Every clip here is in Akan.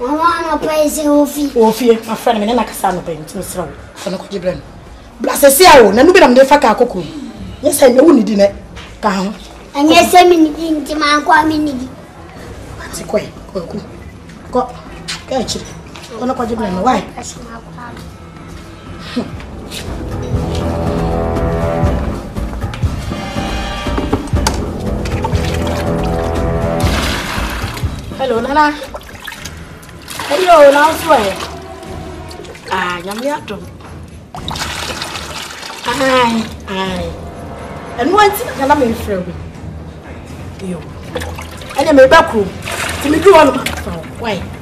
Na wo anɔpa yi sɛ wo fi. Wɔ fie mafrɛ no me ne no akasa anɔpa yi nti mesrɛ wo fa no kɔgye brɛ no bra sɛsi a o nanu bi na mede fa kaa kɔ kurom nyɛ sɛ ɛnyɛ wo ne di nɛ ka ho. Ɛnyɛ sɛ me ne di nti mankɔ a me ne di. Ate kɔe kɔku kɔ kɔ akyiri kɔ no kɔgye brɛ no wae. Hello, Nana. Hello, nanso ɛ. Ah, nyame adom. Ai, ai. Ɛno anti na na mefrɛ wo. Yo. Ɛnna mebɛkoro. Ti medu hɔ no ma fa wo. Wai.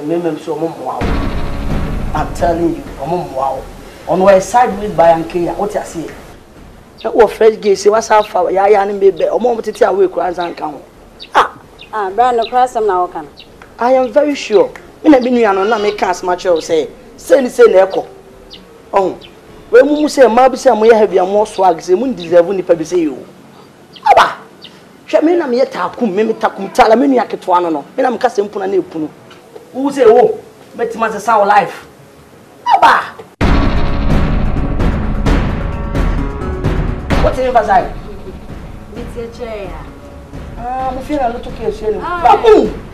Mmemmem so ɔmo mmoa wo. I'm telling you ɔmo mmoa wo. Ɔno ɔyɛ side wig by Ankeya wote aseɛ. Na wɔ fresh gay sei wasan afa yaayaa ne mabel ɔmo a ɔmo tete away koraa nsa nka ho ah. Ah bra nokorɛ asɛm na woka no. I am very sure me na me nua no na meka asɛm akyerɛ wo sɛ sei ne sei na ɛkɔ ɔho wei momu sɛ mmaa bi sɛ moyɛ ha bi a mowɔ swag sei mo ndeserve nnipa bi sei oo Aba! Hwɛ, me na meyɛ Taakum, me, me Takum Tala, me nua ketewa no no, me na meka sɛ mpuna na ɛpunu. Wohu sɛ wo, mɛtumi asesa wo life. Aba! What's in your side? It's a chair. Ah, my fear a little case. Ah, boom!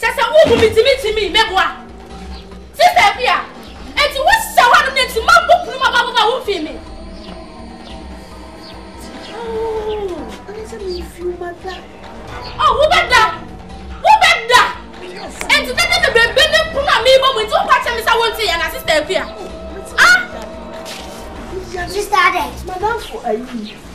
kyɛ sɛ wohu me tumi tumi mɛboa sista bi a ɛti wohyɛ hɔ nom no nti mabɔ kunu ma baboma wo mfii me Oh, wobɛda wobɛda ɛnti dɛdɛ bebrebe ne kunu a mebɔ mu nti wopa kyɛ me sɛ wonte yɛ na sista afi a ah sista dɛ madamfo ayi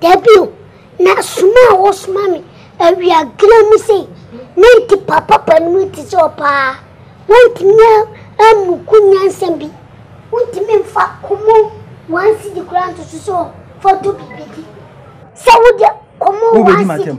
Da bio, na soma a wɔsoma me awia gra mu sei, na enti paapapa no mu te sɛ ɔpaa. Wɔntumi ammu ko nyansa bi. Wontumi mfa komo one cedi koraa nto so sɛ wɔfa tɔ biribi di. Sɛ wode komo one cedi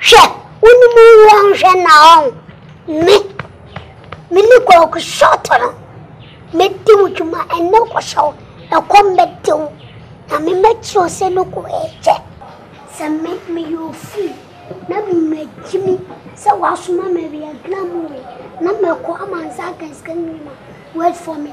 Hwɛ, wo ne me nwu ɔnhwɛ na ɔn. Me, me ne kɔɔku shɔɔto no. Mɛdi wo dwuma ɛnɛ kɔhyɛ wo ɛkɔm bɛdi wo. Na me mɛkyi wo sɛ no ku ɛkyɛ. Sɛ me, me yɛ ofii na me mɛgyi me sɛ wasoma me awi agra mu we na mɛkɔ ama nsa akɛsikɛ nyuma. Wait for me.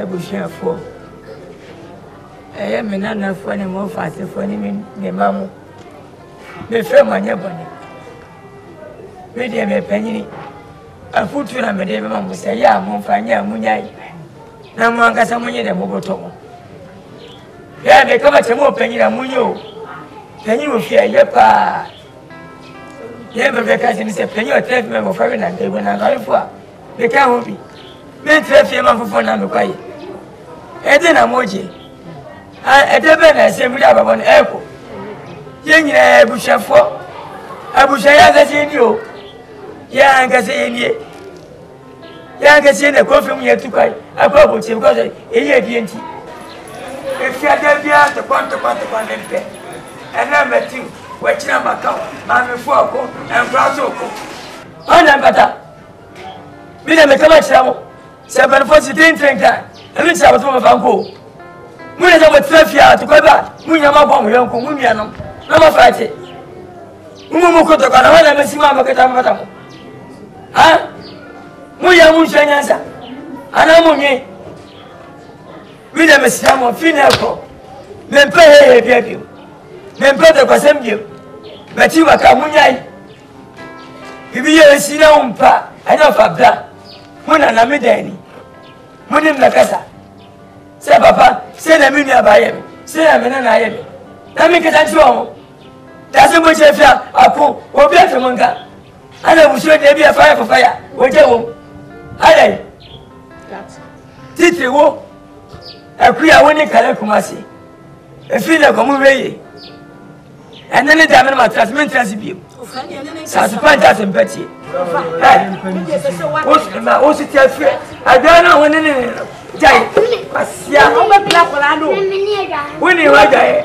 Abusuafoɔ, ɛyɛ me nanafoɔ ne mo mfaasefoɔ ne me mma mo. Mefrɛ mo anyɛ bɔne. Me deɛ mepanyini. Afotu na mede bɛma mo sɛ yɛ a momfa nyɛ a monyae na mo ankasa monyɛ dɛ mobotɔ mo. Yɛ a meka ma kyɛ mo ɔpanyini a monyɛ o. Panyin wɔ fie ɛyɛ paa. Yɛn bɛbi bɛka sɛ mi sɛ panyin a ɔtena fi ma mmɔfra bi nante gu nankanfo a meka ho bi mentena fie ma foforɔ na mekɔ yɛ ɛde na mogye ɛdɛ bɛn na ɛsɛ mu de ababɔ no ɛkɔ yɛn nyinaa abusuafoɔ abusua yɛ ankasa yɛni o yɛ ankasa yɛnie Yɛn ankasa yɛn na ɛkɔ fam yɛn tu kwan akɔ abotire mu kɔ sɛ eyi adie nti. Efi ada biara ntɔkwa ntɔkwa ntɔkwa ne mpɛ. Ɛnna mɛtim wɔakyina makaw maamefo a ɔkɔ nkora so ɔkɔ. Hwan na nkata? Me na mɛka makyerɛ mo sɛ mpanimfoɔ si tenten nka ɛno nti na wɔtɔ mɛfa nkɔ o. Mo ne sɛ mɔtena fie a tokwa bi a mo nyinaa mabɔ mo yɔnko mo nuanom na mɔfa ate. Mumu mu kotokwa na hwana mesi ma moketa mfata mo? Ha? Moyɛ mo nhyɛ nyansa anaa monwe? Wina mesia mo fi na ɛkɔ. Mempɛ hɛhɛ bia bio. Mempɛ tɔkwasɛm bio. Mɛkyi waka monyae. Bibi yɛ nsi na wo mpa ɛnyɛ ɔfa bra. Mo na na me dan ni. Mo ne mmɛkasa. Sɛ papa, sɛ na me nuaba ayɛ me, sɛ na me nana ayɛ me. Na menkasa nkyerɛ wɔn. Dase mo kyɛ fia ako obi ate mo nka ana wusuo deɛ bi ɛfa ɛfa ya wogye wo adɛ titiri wo akuya wo ne kare kuma se efi na kɔmu weye ɛne ne dame no ma trase me ntrase biem sase pa nta se mpatie wo so tia fie adwa no wo ne ne gyae kwasia wo ne hɔ adwaeɛ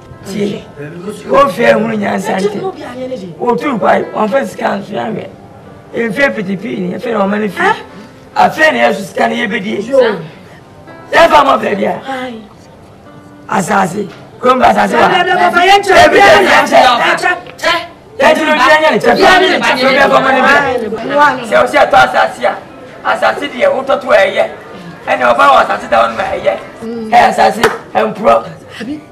tie wɔmfie ahunu nyansa nte wɔturu kwae wɔmfa sika nso yɛahwɛ ɛmfie fiti pii ne ɛfei na wɔma no fie afei na yɛso sika no yɛbɛdie yɛmfa mɔ baabi a asase kurom ba asase wa ɛbi yɛnkyɛ Yɛgye no deɛ nyɛ ne kyɛ paa, sɛ obi atɔ mo ne bɛ. Sɛ ɔsi atɔ asase a, asase deɛ wotɔto a ɛyɛ, ɛna ɔfa wɔ asase da hɔ no a ɛyɛ. Ɛyɛ asase ɛmporɔ,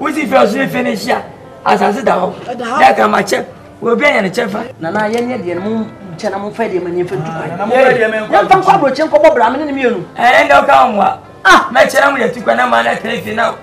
wosi fɛ ɔsoro fɛ no hyia asase da hɔ, na ɛka ma kyɛ, obi anya ne kyɛ fa. Nana yɛnyɛ deɛ no mo nkyɛ na momfa deɛ ma ne yɛmfa ntu kwan. Yɛmfa nkɔ aburokye nkɔbɔ bra, mene ne mmienu. Ɛnna ɔka wɔn wa, mɛkyerɛ mo yɛ tu kwan na ma no ɛtene fi na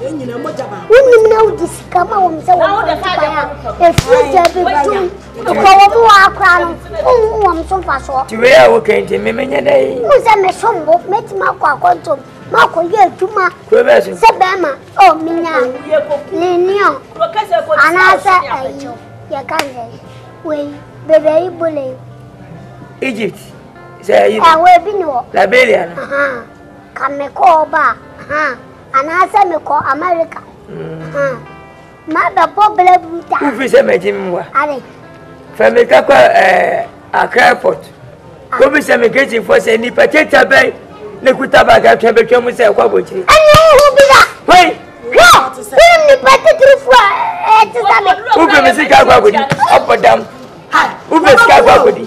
wonim na wode sika ma wɔm sɛ wɔmfɔntoban a ɛfiri gya bi bɛtom ɛkɔ wɔ mo wɔ akora no wonhu wɔm so mfasoɔ nti wei a woka nti me menyɛ dɛ yi hu sɛ mesom bo mɛtumi akɔ akɔntom makɔyɛ adwuma sɛ bɛrima ɔ menya leniɔ anaasɛ ayi yɛka sɛ wei bebɛyi bole egypt sɛ ayi ɛwɔ ebi ne wɔ liberia no ka mekɔɔ ba a Anaasɛ mekɔ Amerika. Mabɛbɔ bla buru da. Wofi sɛ magye me mmoa. Ade. Fɛ me ka kɔ ɛɛ Accra airport. Ah. Wofi sɛ me kitchen fɔ sɛ nipa kyekya bɛn ne kuta bag atwa bɛtwa mu sɛ ɛkɔ abɔkyiri. Ɛnyɛ wohu bi da. Wei. Hwɛ wonim nipa titirifo a ɛte sɛ me. Wopɛ me sika akɔ akɔdi. Ɔbɔ dam. Wopɛ sika akɔ akɔdi.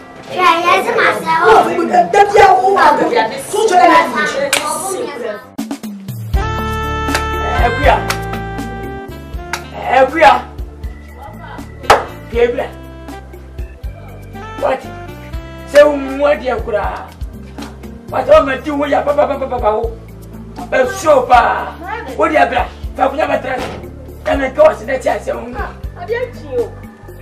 Akuya. Akuya. Gabriel. What? Sɛ wo mu adeɛ koraa. Wata ɔma di wo ya papapapapa wo. Ɛsuo paa. Wo deɛ bra. Fɛ kunya bɛtena. Ɛna nka wɔ se na ɛte asɛm mu. Adeɛ kyi o.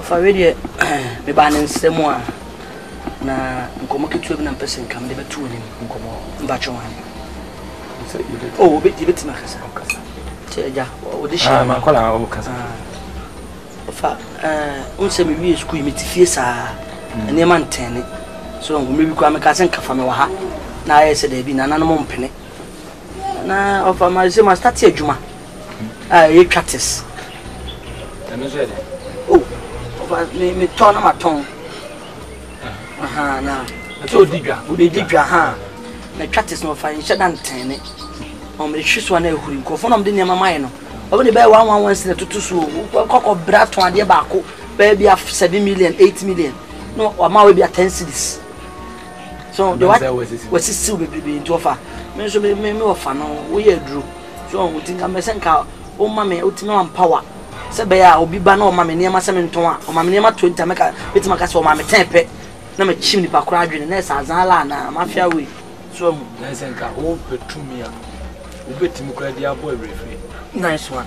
Ɔfa wei deɛ mebaa ne nsɛm a na nkɔmmɔ ketewa bi na mpɛ sɛ nka mede bɛto w'anim. Nkɔmmɔ? Mpakyɛ wɔn ane. Sɛ yɛbɛtumi. Oh, yɛbɛtumi akasa. Ɔkasa. Sɛ agya, ɔde hyɛ. Ah, makɔla a ɔkasa. Ɔfa, ɛɛ, nsɛ me wie sukuu yi mete fie saa. Nneɛma ntɛne. So mmerɛ bi koraa meka sɛ nkafa me wɔ ha. Na ayɛ sɛ daabi, nananom mpene. Na ɔfa ma sɛ ma start adwuma. a ɛyɛ twates ɛno nso yɛ dɛ o ɔfa me me tɔn na ma tɔn ahan na ɛsɛ odi dwa odi dwa ha na twates na ɔfa nhyɛ da ntɛn ne ɔmo de hwi so a na ehuri nkorɔfoɔ na ɔmo de nneɛma ma yɛ no ɔmo de bɛyɛ one one one si na tutu so o kɔkɔ bra tɔn adeɛ baako bɛyɛ bi a seven million eight million na ɔma wɔ bi a ten cities so de wa wɔsisiw bebrebe nti ɔfa me nso me me ɔfa no woyɛ aduro. So woahu? Nti nka mepɛ sɛ nka woma me, wotumi ma me power sɛ ɛbɛyɛ a obi ba na ɔma me nneɛma sɛ mentɔn a, ɔma me nneɛma twenty a, mɛka, mɛtumi aka sɛ ɔma me ten pɛ na makyim nipa koro adwene, na ɛsɛ azan la anaa, mafia wei. So woahu? Na sɛ nka wopɛ tumi a, wobɛtumi koraa de abɔ awerɛfie. Nice one.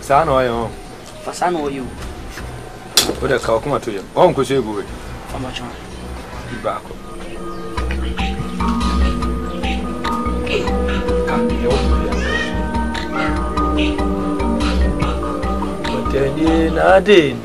saa na ɔyɛ hɔ fa saa na ɔyɛ o wode ka ɔkoma to yɛ ɔnkɔ so ɛgu wei ɔmatwa bi baako Tẹ̀lé náà dé ni.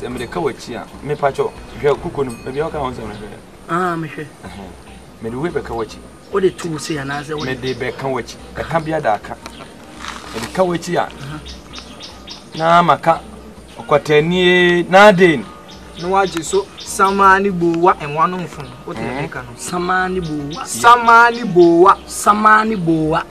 Sɛ mede ka w'akyi a, me pakyɛw, hwɛ kuku no, baabi a woka ho nsɛm no hwɛ. Ah, mehwɛ. Mede wei bɛka w'akyi. Wode to wo se anaasɛ wode? Mede bɛka w'akyi. Ɛka bi ada aka. Mede ka w'akyi a, na maka ɔkwatanie n'aden. Na wagye so samaa ne boowa nwa no mfom. Wote deɛ meka no? Samaa ne boowa. Samaa ne boowa. Samaa ne boowa.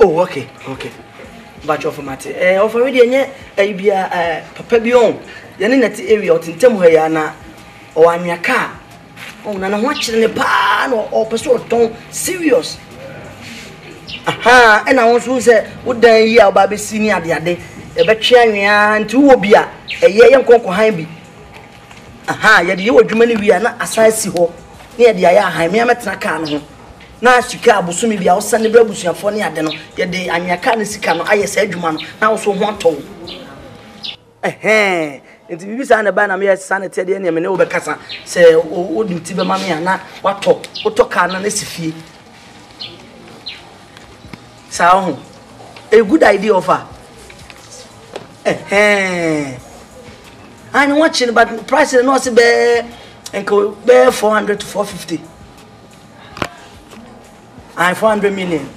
oh okay okay bàtchɛ ɔfɔ mate ɛɛ ɔfɔ wi deɛ nyɛ ɛyi bia ɛɛ papa bi ɔn yɛne nɛte area ɔte ntɛm ha yɛ na ɔwɔ anwea kaa ɔn na ne ho akyerɛ ne paa na ɔpɛ so ɔtɔn serious aha ɛna wɔn nso sɛ wodan yi a ɔba abɛsi ne adeade ɛbɛtwe anwea nti wowɔ bi a ɛyɛ yɛ nkɔnkɔ han bi aha yɛde yɛ wɔ adwuma no wie a na asan asi hɔ ne yɛde ayɛ ahan mmea mɛtena kaa no ho. Na sika a bosome biara wosane brɛ abusuafoɔ ne ade no, yɛde anwea kaa no sika no ayɛ saa adwuma no, na wo nso wo ho atɔ wo. Ɛhɛɛ. Enti biribi saa na ɛbae na meyɛɛ sɛ saa na ɛteɛ deɛ, ɛnneɛ me ne wo bɛkasa. Sɛ wode wo ti bɛma me a, na woatɔ, wotɔ kaa no na asi fie. Saa ɔho. A good idea ɔfa. Ɛhɛɛ. Ah, ne ho akyi no, but price no na ɔse bɛɛ, nka bɛɛ 400 to 450. Ae, four hundred million.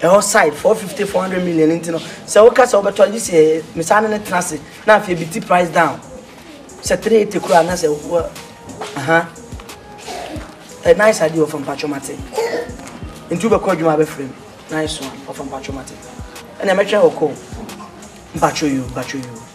Ɛhɔ side, four fifty, four hundred million nti no, sɛ woka sɛ wobɛtɔ gye sɛ mesan ne ne tena ase na afei bi ti price down. Sɛ three eighty kura na sɛ wɔ aha. Ɛ nice adi wɔ fam patro mate. Nti wobɛkɔ adwuma abɛfrɛ mu. Nice one, wɔ fam patro mate. Ɛna mɛtwɛn wɔ kɔ. Mpatro yi o, mpatro yi o.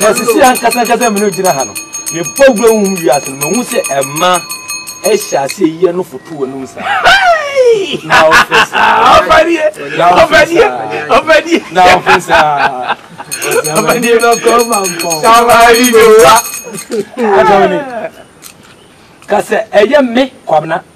na sisi ankasa ankasa mene gyina ha no mebɔ wura honhom wiase no mahu sɛ ɛma ɛhyɛ ase ɛyiɛ no foto w'anom saa na ɔfe saa ɔfɛdeɛ ɔfɛdeɛ ɔfɛdeɛ na ɔfe saa ɔfɛdeɛ lɔkɔ ma nkɔ samari dowa ɛtɔni kasɛ ɛyɛ me kwabena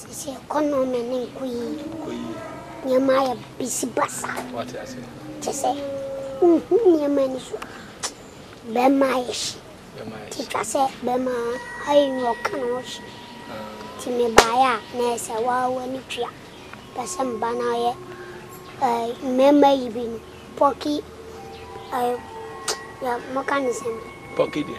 Sisi ɛkɔ no na ne nkɔ yie. Nkɔ yie. Nneɛma ayɛ bisi basa. Wate ase. Kyɛ sɛ wohu nneɛma ani so a bɛrima ayɛ hye. Bɛrima ayɛ hye. Ti twa sɛ bɛrima ayɛ nwi ɔka ne ho hye. Ti me baeɛ a na ɛyɛ sɛ waa w'ani tua. Pɛ sɛ mba na ɔyɛ ɛɛ mmarima yi bi no pɔki ɛɛ yɛ moka ne sɛn. Pɔki deɛ.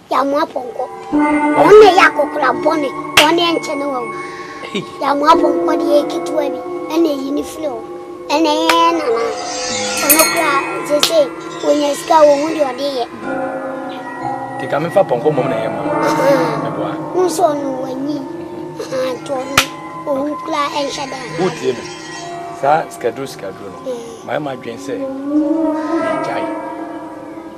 Ya mo apɔnkɔ. Wɔn na ɛyɛ akɔkorabɔ ne wɔn yɛ nkyɛ ne wɔn. Ya mo apɔnkɔ deɛ ɛyɛ ketewa bi ɛna ɛyi ne firi hɔ. Ɛna ɛyɛ nana. Ɔno kura sɛ sɛ wɔnya sika wɔ ho deɛ ɔde yɛ. Teka me fa pɔnkɔ mmom na ɛyɛ ma. Meboa. Wo nso ɔno wanyi. Nti ɔno ɔhu kura ɛnhyɛ dɛ. Wotie me. Saa sikaduro sikaduro no. Mayɛ ma adwene sɛ. Gyae.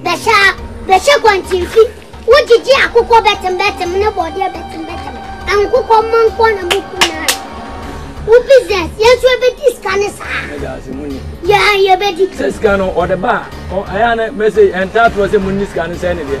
Bɛhyɛ a, bɛhyɛ kwankyinfi. Wogyegye akokɔ bɛtembɛtem ne bɔɔdeɛ bɛtembɛtem. Nkokɔ mma nkɔ na moku no a, wo business, yɛn nso yɛbɛdi sika no saa. Medaase, mo ni. Yɛ a yɛbɛdi. Sɛ sika no, ɔde ba a, ɔ, ɛyɛ a na mɛsɛ, ɛntaa toɔ sɛ mo nni sika no sɛɛ ne deɛ.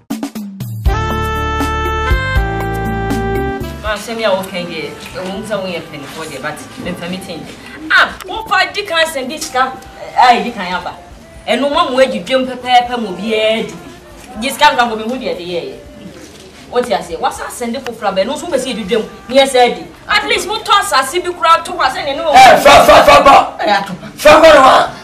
asɛm yi a woka yi deɛ ɛwɔ mu sɛ woyɛ mpanimfoɔ deɛ but memfa me tin ah wofa di kan sɛn de sika a ɛdi kan aba ɛno ma mo adi dwam pɛpɛɛpɛ ma obiara di gye sika no kanko mehu deɛ ɛde yɛɛyɛ wote aseɛ wasa sɛnde foforɔ aba ɛno nso wobɛsɛ ɛdi dwam ne ɛsɛ adi at least motɔ asase bi koraa to hɔ a sɛdeɛ ne wɔ fa fa fa ba fa ba no hɔ a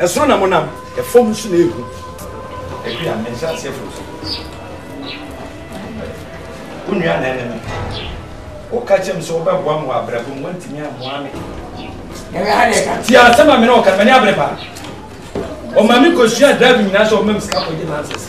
Ɛsoro na monam, ɛfam nso na ehu. Ebi a nhyɛ aseɛ firi so. Wo nua na ɛne me. Woka kyɛm sɛ wobɛboa me wɔ abrabɔ mu, woantumi ammoa me. Ɛwɛ ha deɛ ka. Ti asɛm a me ne ɔka, m'ani abere paa. Ɔma me kɔsua drive nyinaa sɛ ɔma me sika kɔgye lances.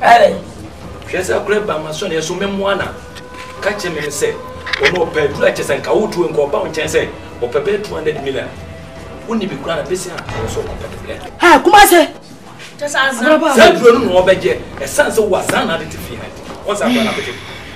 Ɛɛ! Hwɛ sɛ akora ba m'asɔneɛ so mɛmoa no a, ka kyerɛ me sɛ ɔno ɔpɛ aduru a kyɛ sɛ anka wotu anka ɔba wo nkyɛn sɛ ɔpɛ bɛyɛ 200 million. Wonni bi koraa na bɛsi a ɛwɔ sɛ ɔkɔpɛ de brɛ. Ha! Kumase! Kyɛ sɛ ansa. Saa aduro no na ɔbɛgye ɛsan sɛ wowɔ asaa na ade te fie ha. Wɔn saa koraa na abɛgye.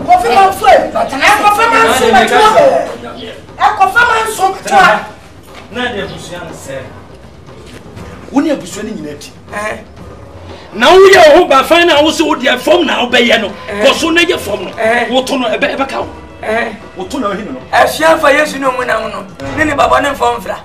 Nkɔfɛma nso ɛ. Nkɔfɛma nso bɛtena hɔ. Nkɔfɛma nso bɛtena. Na de abusua no sɛ. Wo ne abusua no nyinaa ti. Na woyɛ wo ho ba fan na wo sɛ wo deɛ fam na wobɛyɛ no. Kɔ so na yɛ fam no. Woto no ɛbɛka wo. Woto na ɔhene no. Asua fa Yesu ne ɔmo nam no. Ne ne baba ne mfɔ mfra.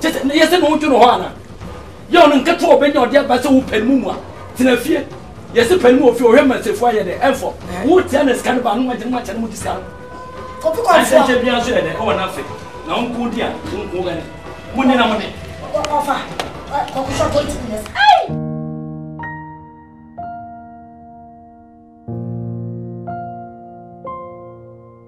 kyɛ sɛ yɛ sɛ na ɔdwene hɔ ana yɛ ɔno nketewa ɔbɛnya ɔde aba sɛ wo pɛn mu mu a tena fie yɛ sɛ pɛn mu wɔ fie ɔhwɛ mmasefo ayɛ dɛ ɛmfɔ wo tia na sika no ba no ma gyene mu akyɛ no mu gye sika no asɛnkyɛ bia nso yɛ dɛ ɛwɔ no afe na wo nko di a wo nko bɛne mo nyina mo ne ɔfa ɔkɔfa kɔnti ne yɛ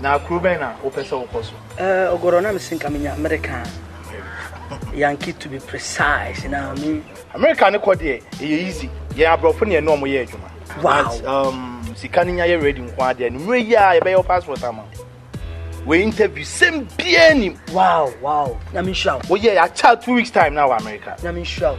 Na kuro bɛn na wopɛ sɛ wokɔ so? Uh, Ogoro na mese nka menya America. Yankee to be precise na me. America ne kɔ deɛ ɛyɛ easy. Yɛn aborɔfo ne ɛne ɔmo yɛ adwuma. Wow. But, um, sika no nya yɛ ready nko adeɛ no mmerɛ yi a yɛbɛyɛ wo passport ama wo interview sɛm biaa nim wow wow na menhyira wo woyɛ yɛakyɛ two weeks time na wɔ america na menhyira wo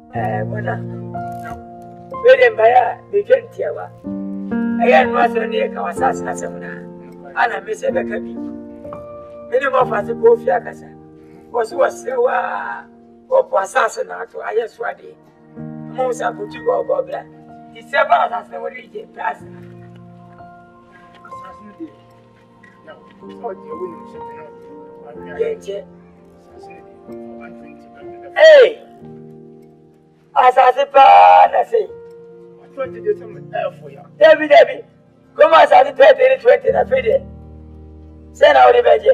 Ɛɛ mona. Wei de mpaeɛ a metwa no tiawa. Ɛyɛ ɛno asɛm ne yɛka w'asase asɛm no a ana me sɛ bɛka bi. Me ne mɔfase kɔɔ fie akasa. Wɔ so wɔsrɛ wo a wɔpo asase na ato ayɛ so adeɛ. Mo nsa kotu bɔɔbɔɔ bra. Ti sɛ bɔ asase na wɔde regye pɛ asena. yɛnkyɛ ee asase paa na se dabi dabi kɔma asase twenty ne twenty na afei deɛ sɛ na wode bɛgye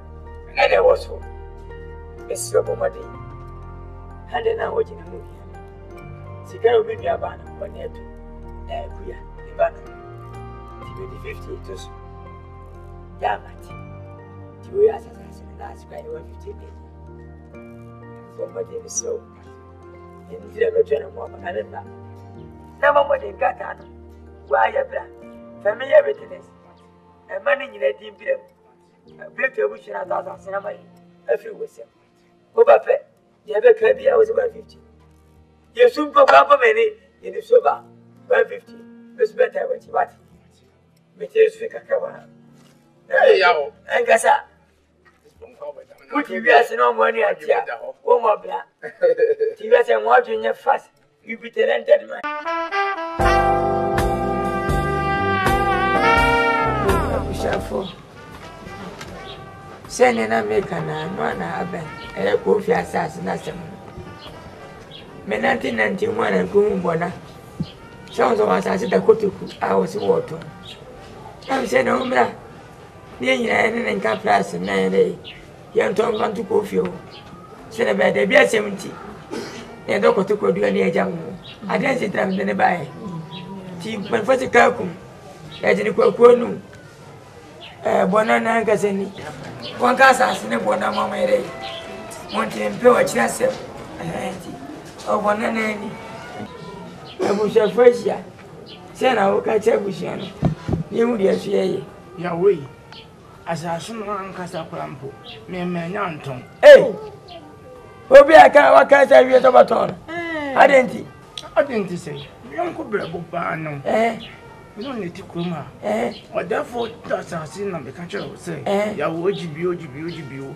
Ɛna na ɛwɔ so. Mesi ɔbɔ mmɔden. Adɛn na wogyina mu hia me? Sika a obi nua baa no wɔne atu na akuya ne ba no. Nti mede 50 to so. Yɛ amate. Nti wei asase ase no na asika yɛ 150 days. Bɔ mmɔden mesrɛ wo. Ɛno nti na mɛtua no mmoa papa ne mma. Na bɔ mmɔden krataa no. Woayɛ bra. Family witness. Ɛma no nyina din berɛ mu. Abrɛtu abusua na taa asase na ma yɛ afiri wɔ sɛm. Woba pɛ, deɛ ɛbɛka bi a wɔsɛ 150. Yɛsu mpo kora mpo mɛ ne yɛde so ba 150. Bɛsu bɛta wɔ akyi wate. Mɛkyɛ yɛsu fi kakra wɔ ha. Ɛnkasa. Wo ti wiase na ɔmo ani agye a, wɔn mo abira. Ti wiase wɔn adwene nyɛ fast. You be talented man. Abusuafo, sɛnea na meka na ano ana abɛn ɛyɛ kofi asase no asɛm no. Me 1991 na nkuhu bɔna. Sɛ wɔn sɛ wɔn asase da kotoku a wɔsi wɔɔtɔn. Nam sɛ na wɔn mmra ne yɛn nyinaa ne ne nka flaase na yɛn dɛ Yɛntɔ mfa nto koofie o. Sɛdeɛ ɛbɛyɛ da bi asɛm nti na yɛde kɔto kwadua ne agya ho. Adeɛ nti tena mede ne baeɛ. Nti mpanimfoɔ se kaa kum. Yɛde ne kwakuo nu. Ɛɛ bɔna no ankasa ni. Wɔnka asase ne bɔna ma mo yere. Monte mpɛ wɔkyerɛ asɛm. Ɛhɛn nti ɔbɔna no ani. Abusuafoɔ ahyia. Sɛ na woka kyerɛ abusua no. Yɛhu deɛ nso yɛyɛ. Yawee. Asase no ankasa koraa mpo, manya ntɔn. Ei! Obi a kan waka sɛ awie sɛ bɛtɔn no. Adɛn nti? Adɛn nti sɛ yɔnko brɛbo baa no. No na ɛti kurom a. Ɔdɛfo asase na meka kyerɛ wo sɛ yɛawo ogye bio ogye bio ogye bio.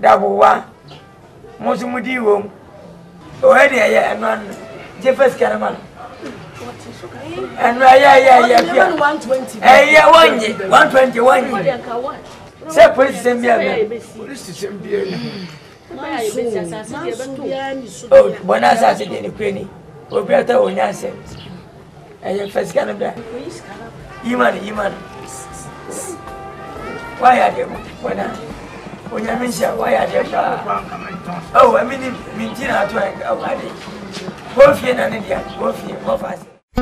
Dabowa, mo nso mo din wom. Ɔyɛ deɛ ɛyɛ ɛno ano gye fa sika no ma no. Ɛno ɛyɛ ɛyɛ ɛyɛ fia. Ɛyɛ wɔnye one twenty wɔnye. Sɛ polisi sɛm bi ɛmɛ. Polisi sɛm bi ɛmɛ. Bɔnna asase deɛ ne kure ni. Obi ɛtɔ wɔ nyansɛm. Ɛyɛ fa sika no bra. Oyi sika no. Yi ma no, yi ma no. Wayɛ adeɛ mu, bɔna. Onyame nhyira, wayɛ adeɛ paa. Ɛwɔ, ɛmi ni, mi nti na ato ɛnka, ɛwɔ ade. Wɔn fie na ne deɛ, wɔn fie, wɔn fa ase.